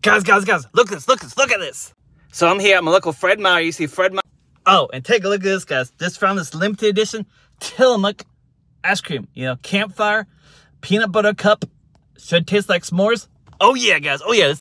Guys, guys, guys, look at this, look at this, look at this. So I'm here at my local Fred Meyer. You see Fred Meyer. Oh, and take a look at this, guys. Just found this limited edition Tillamook ice cream. You know, campfire, peanut butter cup. Should taste like s'mores. Oh yeah, guys. Oh yeah.